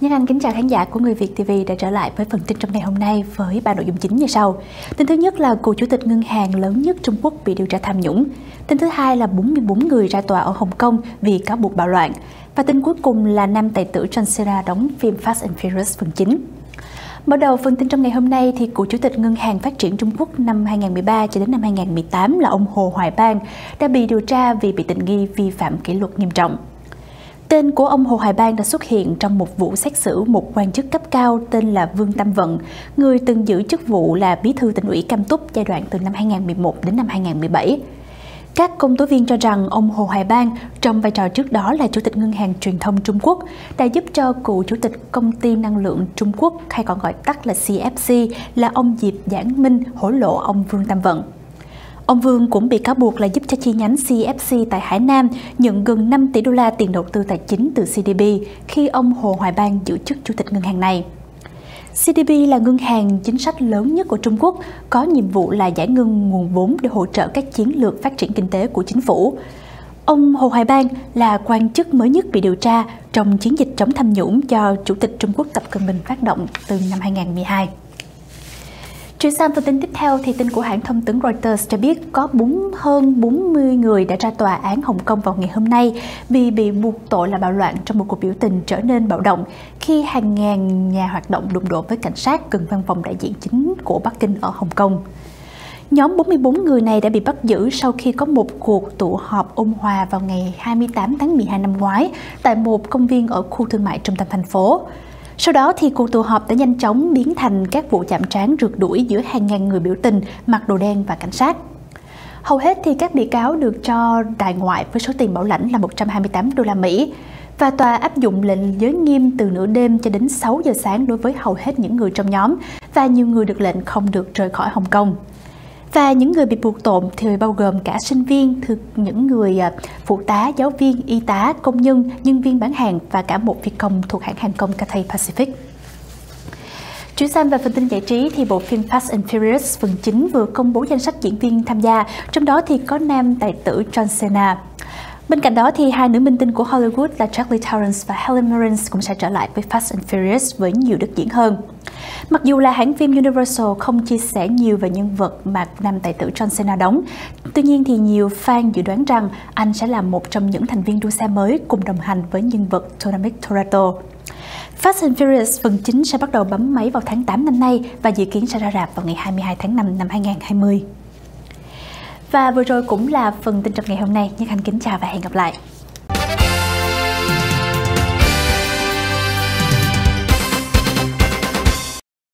Nhân Anh kính chào khán giả của Người Việt TV đã trở lại với phần tin trong ngày hôm nay với ba nội dung chính như sau. Tin thứ nhất là cựu chủ tịch ngân hàng lớn nhất Trung Quốc bị điều tra tham nhũng. Tin thứ hai là 44 người ra tòa ở Hồng Kông vì cáo buộc bạo loạn. Và tin cuối cùng là nam tài tử John Cena đóng phim Fast and Furious phần 9. Mở đầu phần tin trong ngày hôm nay thì cựu chủ tịch Ngân hàng Phát triển Trung Quốc năm 2013 cho đến năm 2018 là ông Hồ Hoài Bang đã bị điều tra vì bị tình nghi vi phạm kỷ luật nghiêm trọng. Tên của ông Hồ Hoài Bang đã xuất hiện trong một vụ xét xử một quan chức cấp cao tên là Vương Tam Vận, người từng giữ chức vụ là bí thư tỉnh ủy Cam Túc giai đoạn từ năm 2011 đến năm 2017. Các công tố viên cho rằng ông Hồ Hoài Bang, trong vai trò trước đó là Chủ tịch Ngân hàng Truyền thông Trung Quốc, đã giúp cho cựu Chủ tịch Công ty Năng lượng Trung Quốc, hay còn gọi tắt là CFC, là ông Diệp Giảng Minh hối lộ ông Vương Tam Vận. Ông Vương cũng bị cáo buộc là giúp cho chi nhánh CFC tại Hải Nam nhận gần 5 tỷ đô la tiền đầu tư tài chính từ CDB khi ông Hồ Hoài Bang giữ chức chủ tịch ngân hàng này. CDB là ngân hàng chính sách lớn nhất của Trung Quốc, có nhiệm vụ là giải ngân nguồn vốn để hỗ trợ các chiến lược phát triển kinh tế của chính phủ. Ông Hồ Hoài Bang là quan chức mới nhất bị điều tra trong chiến dịch chống tham nhũng do Chủ tịch Trung Quốc Tập Cận Bình phát động từ năm 2012. Chuyển sang thông tin tiếp theo thì tin của hãng thông tấn Reuters cho biết có 4, hơn 40 người đã ra tòa án Hồng Kông vào ngày hôm nay vì bị buộc tội là bạo loạn trong một cuộc biểu tình trở nên bạo động khi hàng ngàn nhà hoạt động đụng độ với cảnh sát gần văn phòng đại diện chính của Bắc Kinh ở Hồng Kông. Nhóm 44 người này đã bị bắt giữ sau khi có một cuộc tụ họp ôn hòa vào ngày 28 tháng 12 năm ngoái tại một công viên ở khu thương mại trung tâm thành phố. Sau đó thì cuộc tụ họp đã nhanh chóng biến thành các vụ chạm trán rượt đuổi giữa hàng ngàn người biểu tình, mặc đồ đen và cảnh sát. Hầu hết thì các bị cáo được cho đại ngoại với số tiền bảo lãnh là 128 đô la Mỹ và tòa áp dụng lệnh giới nghiêm từ nửa đêm cho đến 6 giờ sáng đối với hầu hết những người trong nhóm và nhiều người được lệnh không được rời khỏi Hồng Kông. Và những người bị buộc tội thì bao gồm cả sinh viên, thực những người à, phụ tá, giáo viên, y tá, công nhân, nhân viên bán hàng và cả một phi công thuộc hãng hàng không Cathay Pacific. Chuyển sang về phần tin giải trí thì bộ phim Fast and Furious phần 9 vừa công bố danh sách diễn viên tham gia, trong đó thì có nam tài tử John Cena. Bên cạnh đó thì hai nữ minh tinh của Hollywood là Charlie Torrance và Helen Mirren cũng sẽ trở lại với Fast and Furious với nhiều đức diễn hơn. Mặc dù là hãng phim Universal không chia sẻ nhiều về nhân vật mà nam tài tử John Cena đóng, tuy nhiên thì nhiều fan dự đoán rằng anh sẽ là một trong những thành viên đua xe mới cùng đồng hành với nhân vật Dominic Toretto. Fast and Furious phần 9 sẽ bắt đầu bấm máy vào tháng 8 năm nay và dự kiến sẽ ra rạp vào ngày 22 tháng 5 năm 2020. Và vừa rồi cũng là phần tin trong ngày hôm nay. Nhân Khanh kính chào và hẹn gặp lại.